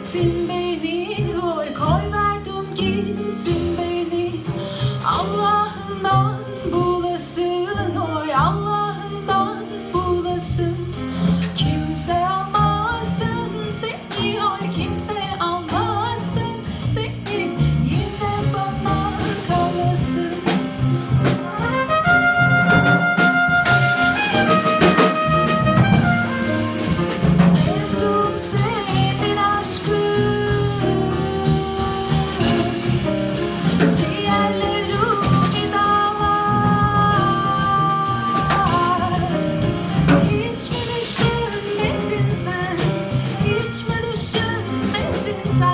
gittin beni Oy koy verdin gittin beni. Allah'ından bulasın. pensar.